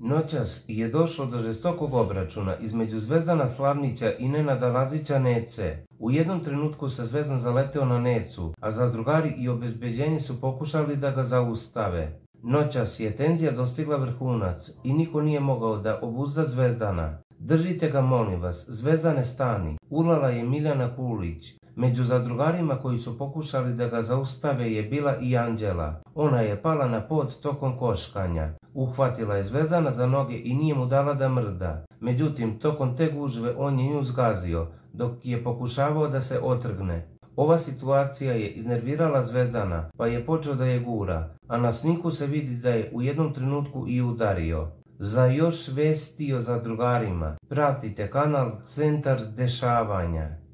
Noćas je došlo do žestokog obračuna između Zvezdana Slavnića i Nenada Lazića Nece. U jednom trenutku se Zvezdan zaleteo na Necu, a zadrugari i obezbeđenje su pokušali da ga zaustave. Noćas je tenzija dostigla vrhunac i niko nije mogao da obuzda Zvezdana. Držite ga molim vas, Zvezdane stani, ulala je Miljana Kulić. Među zadrugarima koji su pokušali da ga zaustave je bila i Anđela. Ona je pala na pod tokom koškanja. Uhvatila je Zvezdana za noge i nije mu dala da mrda. Međutim, tokom te gužve on je nju zgazio, dok je pokušavao da se otrgne. Ova situacija je iznervirala Zvezdana, pa je počeo da je gura, a na snimku se vidi da je u jednom trenutku i udario. Za još vesti o zadrugarima pratite kanal Centar dešavanja.